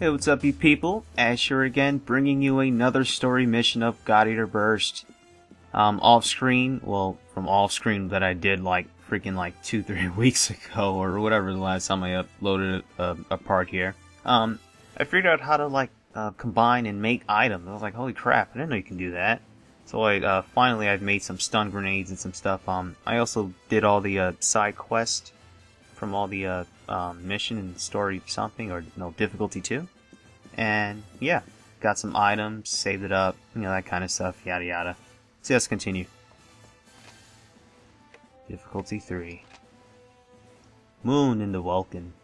Hey, what's up, you people? Asher again, bringing you another story mission of God Eater Burst. Um, off screen, well, from off screen that I did like freaking like two, three weeks ago, or whatever the last time I uploaded a, a part here. Um, I figured out how to like uh, combine and make items. I was like, holy crap, I didn't know you can do that. So I uh, finally I've made some stun grenades and some stuff. Um, I also did all the uh, side quest from all the uh, um, mission and story something or no difficulty two, and yeah, got some items, saved it up, you know that kind of stuff, yada yada. So let's continue. Difficulty three. Moon in the Welkin.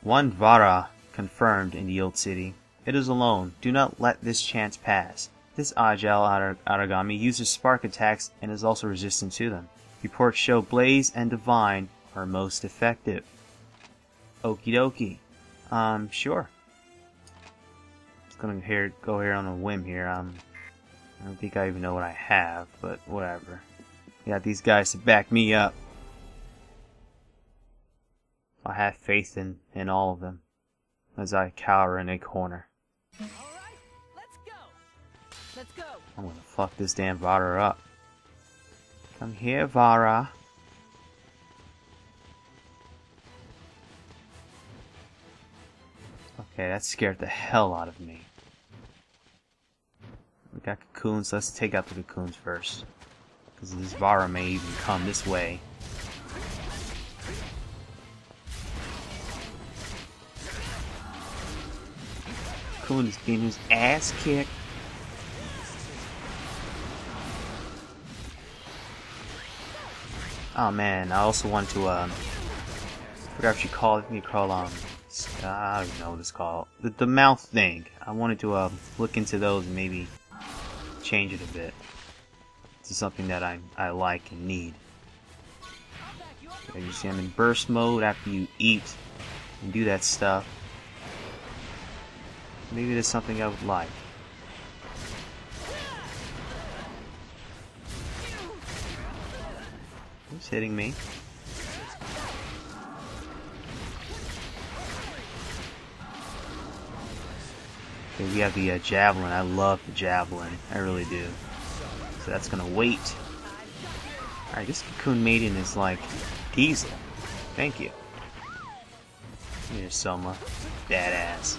One Vajra confirmed in the old city. It is alone. Do not let this chance pass. This agile Aragami uses spark attacks and is also resistant to them. Reports show Blaze and Divine are most effective. Okie dokie. Um, sure. Just gonna here, go here on a whim here. Um, I don't think I even know what I have, but whatever. Got these guys to back me up. I have faith in, in all of them as I cower in a corner. Alright, let's go! Let's go! I'm gonna fuck this damn Vajra up. Come here, Vajra. Okay, that scared the hell out of me. We got cocoons, let's take out the cocoons first. Because this Vajra may even come this way. Cocoon is getting his ass kicked. Oh man, I also want to, um, forgot what you call it, you call, um, I don't know what it's called. The, the mouth thing. I wanted to, um, look into those and maybe change it a bit to something that I, I like and need. You see I'm in burst mode after you eat and do that stuff. Maybe there's something I would like. Who's hitting me? Okay, we have the uh, javelin. I love the javelin. I really do. So that's gonna wait. Alright, this Cocoon Maiden is like Diesel. Thank you. Here's Soma. Badass.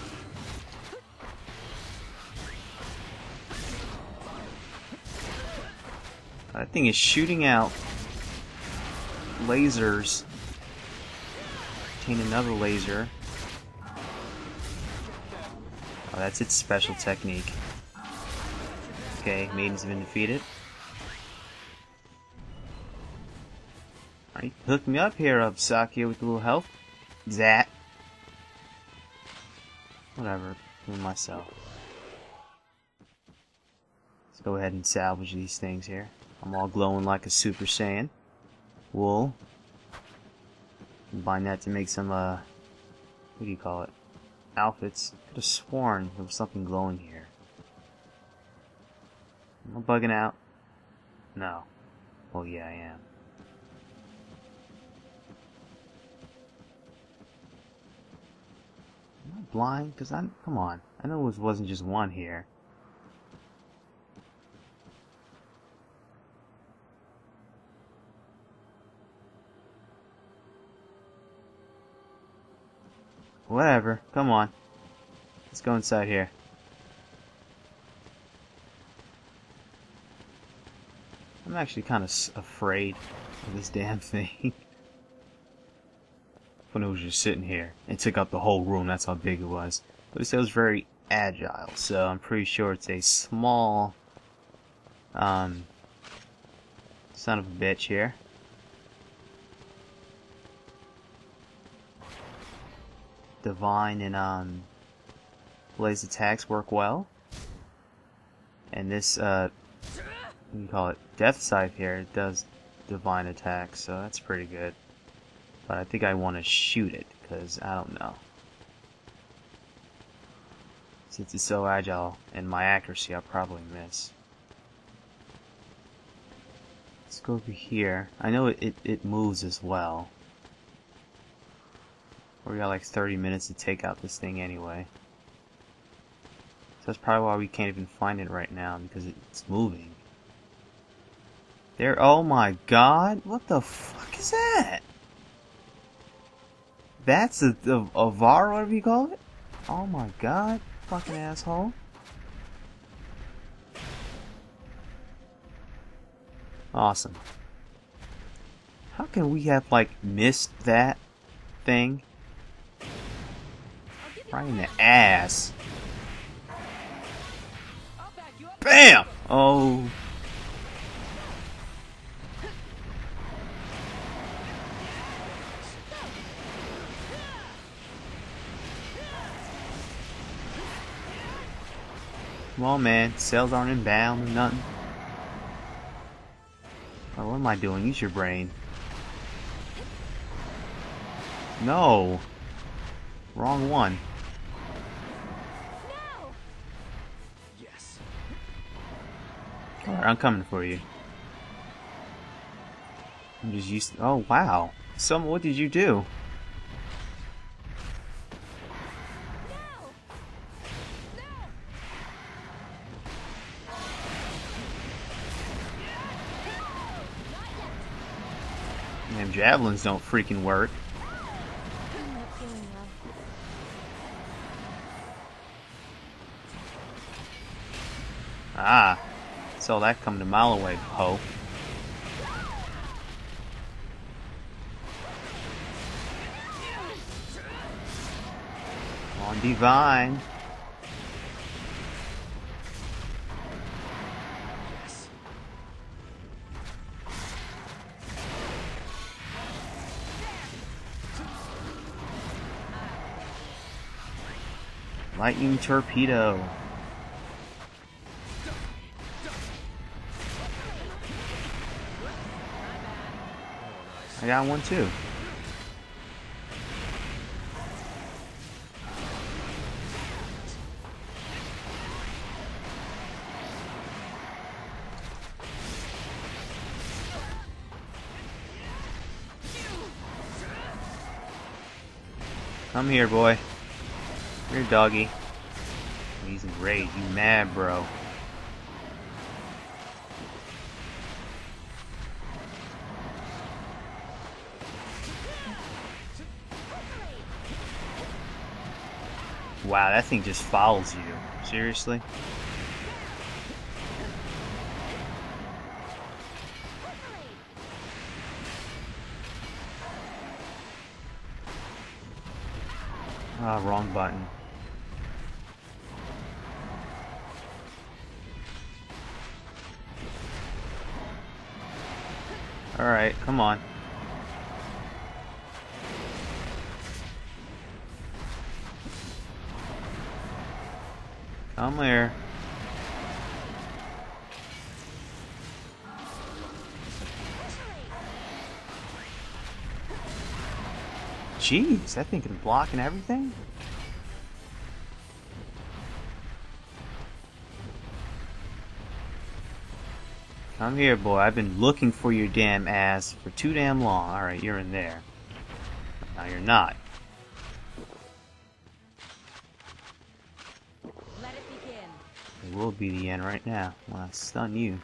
That thing is shooting out lasers. Obtain another laser. Oh, that's its special technique. Okay, Maiden's been defeated. Alright, hook me up here, Absakia, with a little help. Zat. Whatever, for myself. Let's go ahead and salvage these things here. I'm all glowing like a Super Saiyan. Wool. Combine that to make some, uh, what do you call it? Outfits. Could have sworn there was something glowing here. Am I bugging out? No. Well, yeah, I am. Am I blind? Because I'm... come on. I know it wasn't just one here. Whatever. Come on. Let's go inside here. I'm actually kind of afraid of this damn thing. when it was just sitting here and took up the whole room, that's how big it was. But it was very agile, so I'm pretty sure it's a small um, son of a bitch here. Divine and um, Blaze attacks work well. And this, uh, you call it Death Scythe here, it does Divine attacks, so that's pretty good. But I think I want to shoot it, because I don't know. Since it's so agile and my accuracy, I'll probably miss. Let's go over here. I know it, it, it moves as well. We got like 30 minutes to take out this thing anyway. So that's probably why we can't even find it right now, because it's moving. There, oh my god, what the fuck is that? That's a, a, a VAR, whatever you call it? Oh my god, fucking asshole. Awesome. How can we have, like, missed that thing? Right in the ass. BAM! Oh. Come on, man. Cells aren't inbound or nothing. Oh, what am I doing? Use your brain. No. Wrong one. I'm coming for you. I'm just used to- Oh, wow. Some, what did you do? Damn, javelins don't freaking work. Saw that coming a mile away, ho. On Divine. Lightning Torpedo. I got one too. Come here, boy. Here, doggy. He's in rage. You mad, bro. Wow, that thing just follows you. Seriously? Ah, wrong button. Alright, come on. Come here. Jeez, that thing can block and everything? Come here, boy. I've been looking for your damn ass for too damn long. Alright, you're in there. Now you're not. Will be the end right now when I stun you.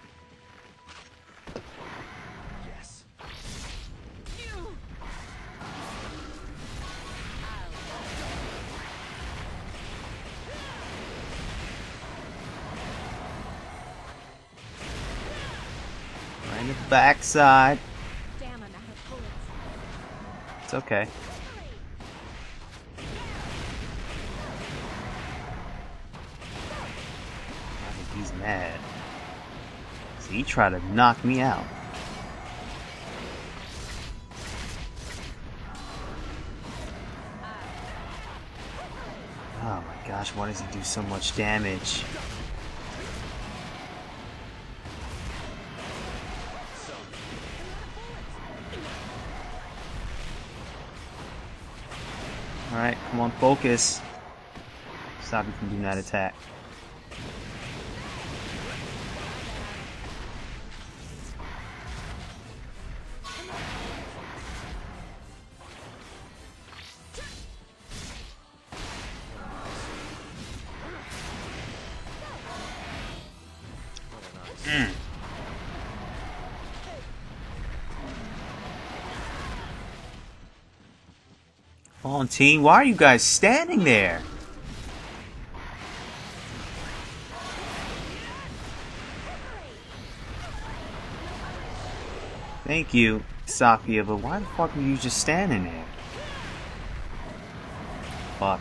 Yes. Right in the backside. Damn, I'm out of bullets. It's okay. He's mad. See, he tried to knock me out. Oh my gosh, why does he do so much damage? Alright, come on, focus. Stop you from doing that attack. Mm. team why are you guys standing there? Thank you, Sakuya, but why the fuck were you just standing there? Fuck.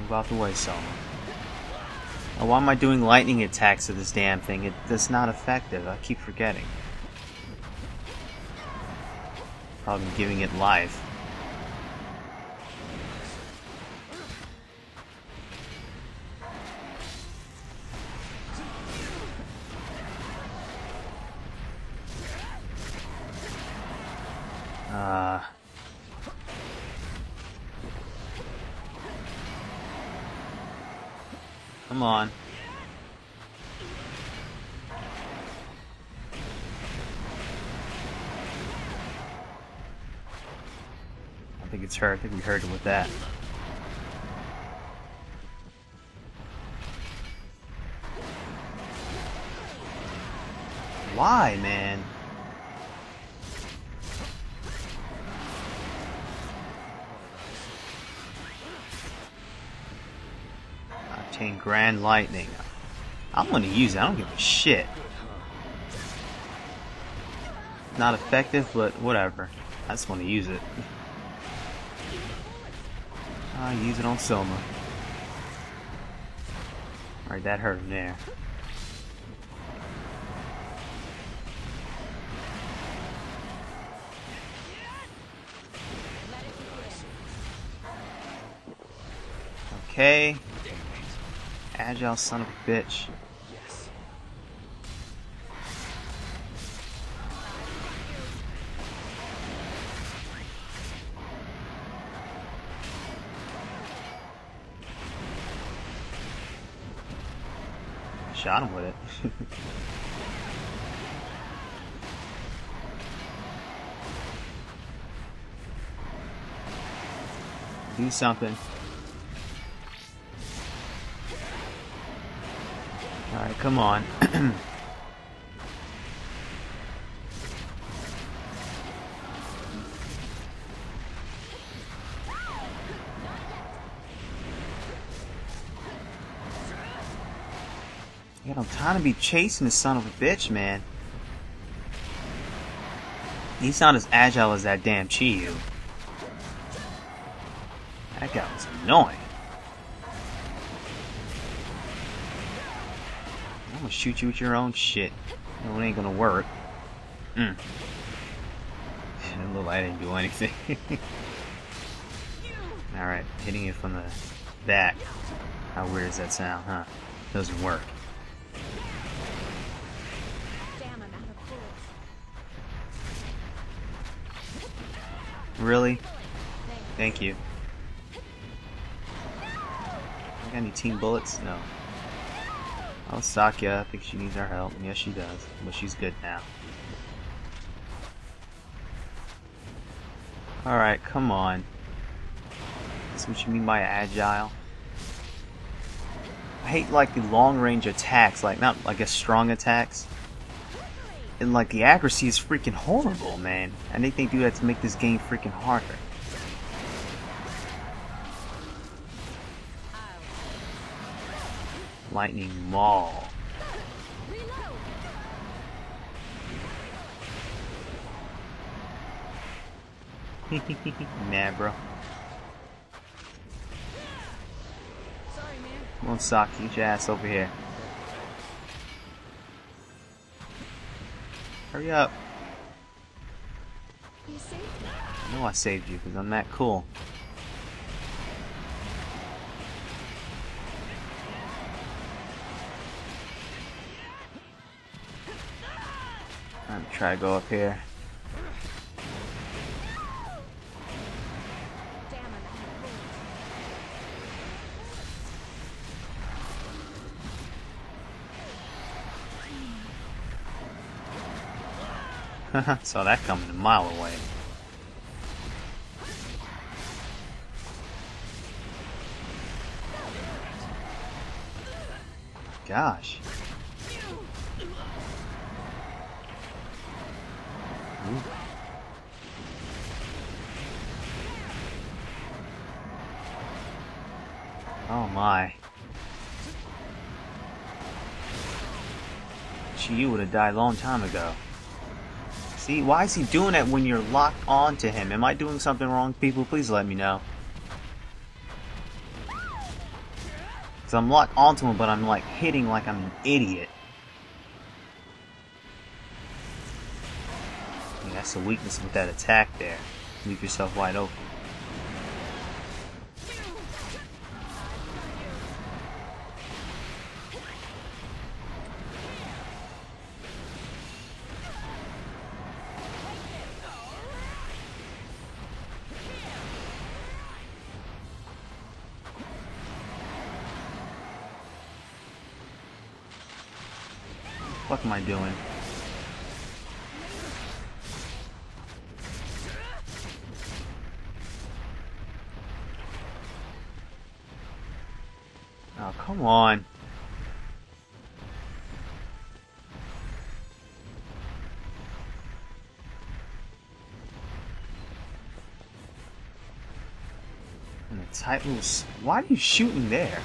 Move out the way, Selma. Why am I doing lightning attacks to this damn thing? It, it's not effective. I keep forgetting. Probably giving it life. Come on. I think it's her. I think we heard it with that. Why, man? Grand Lightning. I'm gonna use it. I don't give a shit. Not effective, but whatever. I just want to use it. I use it on Soma. Alright, that hurt him there. Okay. Agile son of a bitch. Yes. Shot him with it. Do something. Alright, come on. I got no time to be chasing this son of a bitch, man. He's not as agile as that damn Chi-You. That guy was annoying. Shoot you with your own shit. No, it ain't gonna work. Mm. Little I didn't do anything. Alright, hitting it from the back. How weird does that sound, huh? Doesn't work. Really? Thank you. I got any team bullets? No. Oh, Sakuya, I think she needs our help. Yes, she does. But she's good now. Alright, come on. That's what you mean by agile? I hate, like, the long-range attacks. Like, not, I guess, strong attacks. And, like, the accuracy is freaking horrible, man. I think they do that to make this game freaking harder. Lightning Maul. Nah, bro. Come on, Saki, get your ass over here. Hurry up. I know I saved you because I'm that cool. Try to go up here. Saw that coming a mile away. Gosh. Oh my. She would have died a long time ago. See, why is he doing that when you're locked onto him? Am I doing something wrong, people? Please let me know. Because I'm locked onto him, but I'm like hitting like I'm an idiot. That's the weakness with that attack there. Leave yourself wide open. What am I doing? Oh, come on. Tight. Why are you shooting there?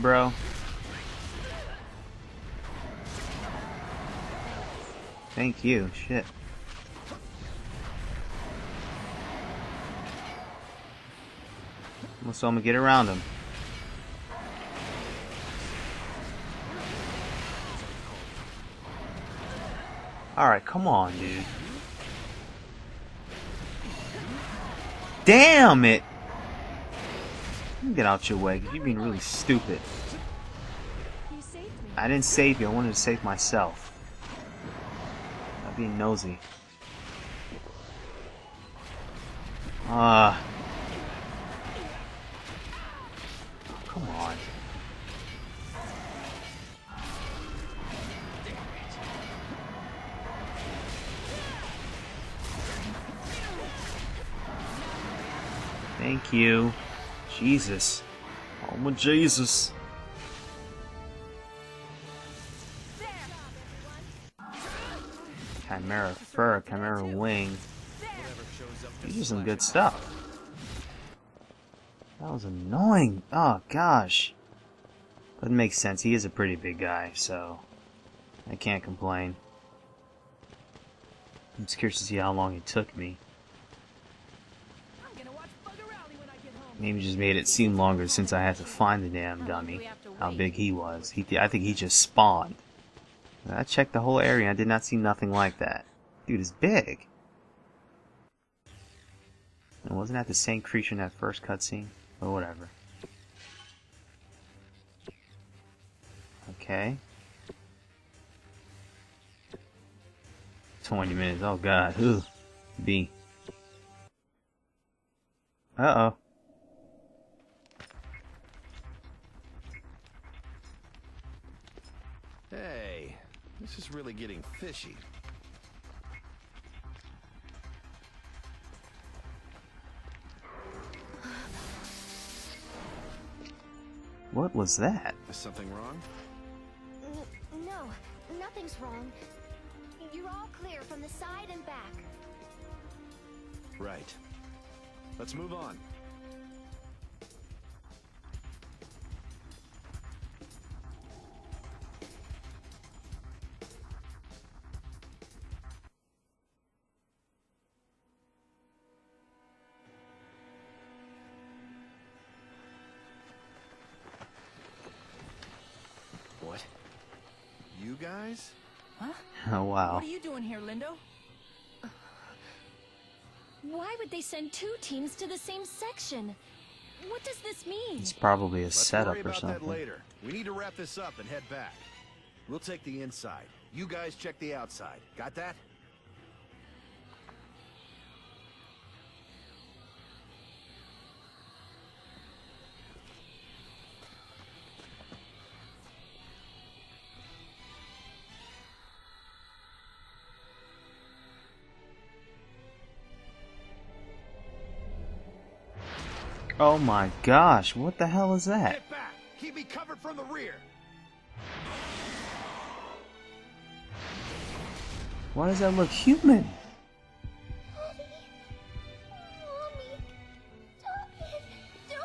Bro. Thank you. Shit. So I'm gonna get around him. Alright, come on, dude. Damn it! Get out your way, you're being really stupid. I didn't save you, I wanted to save myself. I'm being nosy. Ah. come on. Thank you. Jesus. Oh my Jesus. Chimera fur, chimera wing. These are some good stuff. That was annoying. Oh gosh. But it makes sense. He is a pretty big guy, so I can't complain. I'm just curious to see how long it took me. I'm gonna watch Bugger Rally when I get home. Maybe just made it seem longer since I had to find the damn dummy. How big he was. He, I think he just spawned. I checked the whole area. I did not see nothing like that. Dude is big. And wasn't that the same creature in that first cutscene? Or whatever. Okay. 20 minutes. Oh god. Ugh. B. Uh this is really getting fishy. What was that? Is something wrong? N- no, nothing's wrong. You're all clear from the side and back. Right. Let's move on. You guys? Oh wow. What are you doing here, Lindow? Why would they send two teams to the same section? What does this mean? It's probably a Let's setup worry or about that something. later. We need to wrap this up and head back. We'll take the inside. You guys check the outside. Got that? Oh my gosh, what the hell is that? Get Keep me covered from the rear. Why does that look human? Mommy. Mommy. Stop it. Don't.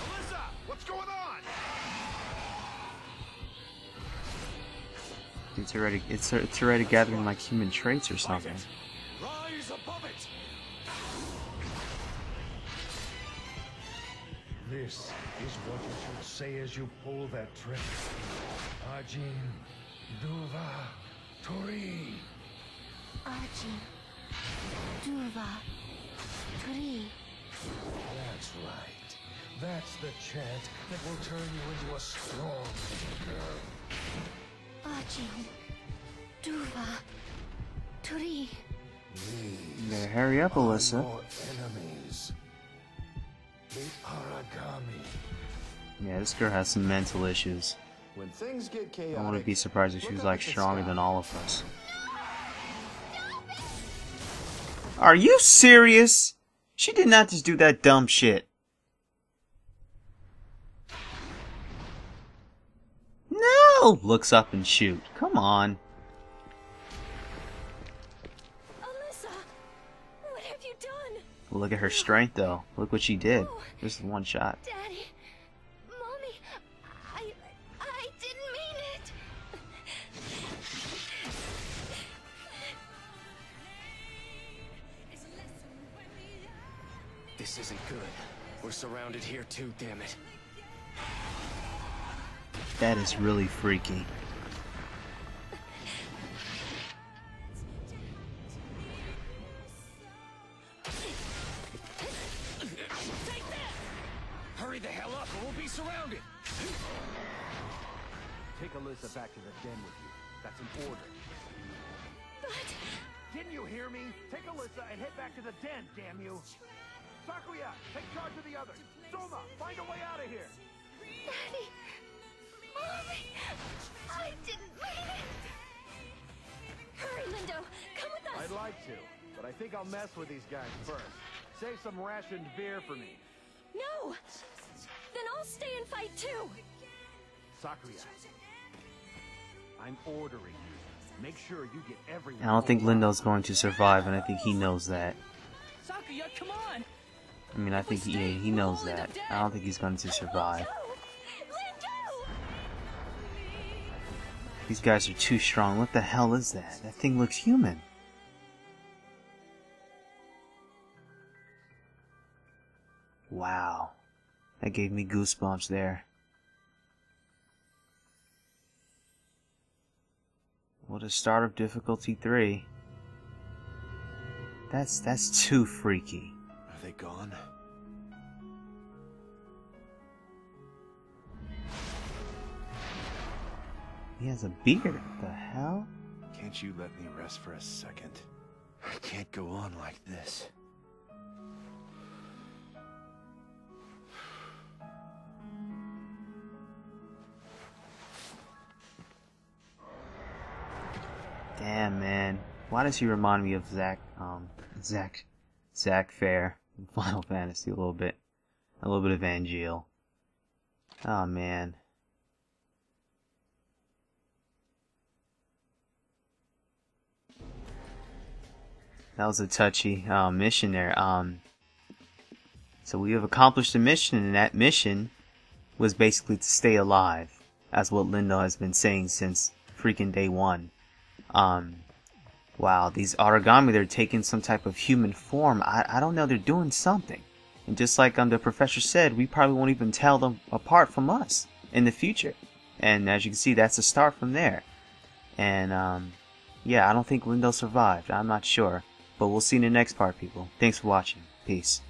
Alisa, what's going on? It's already it's it's already gathering like human traits or something. This is what you should say as you pull that trigger. Ajin, Duva, Tori. Ajin. Duva. Three. That's right. That's the chant that will turn you into a strong girl. Ajin. Duva. Three. You hurry up, Alisa. More enemies. The Aragami. Yeah, this girl has some mental issues. When things get chaotic, I wouldn't be surprised if she was like stronger than all of us. Are you serious? She did not just do that dumb shit. No! Looks up and shoot. Come on. Look at her strength though. Look what she did. Just one shot. Daddy. Mommy. I. I didn't mean it. This isn't good. We're surrounded here too, damn it. That is really freaky. And head back to the den, damn you! Sakuya, take charge of the others. Soma, find a way out of here. Daddy. Mommy. I didn't mean it. Hurry, Lindow. Come with us. I'd like to, but I think I'll mess with these guys first. Save some rationed beer for me. No. Then I'll stay and fight too. Sakuya, I'm ordering you. Make sure you get everyone. I don't think home. Lindow's going to survive, and I think he knows that. Sakuya, come on! I mean, I think he, he knows that. I don't think he's going to survive. These guys are too strong. What the hell is that? That thing looks human. Wow. That gave me goosebumps there. What a start of difficulty 3. That's that's too freaky. Are they gone? He has a beard. The hell? Can't you let me rest for a second? I can't go on like this. Damn, man. Why does he remind me of Zack, um, Zack, Zack Fair in Final Fantasy a little bit? A little bit of Angeal. Oh, man. That was a touchy uh, mission there. Um, so we have accomplished a mission, and that mission was basically to stay alive, as what Linda has been saying since freaking day one. Um, wow, these Aragami, they're taking some type of human form. I, I don't know, they're doing something. And just like um, the professor said, we probably won't even tell them apart from us in the future. And as you can see, that's a start from there. And um, yeah, I don't think Lindow survived. I'm not sure. But we'll see in the next part, people. Thanks for watching. Peace.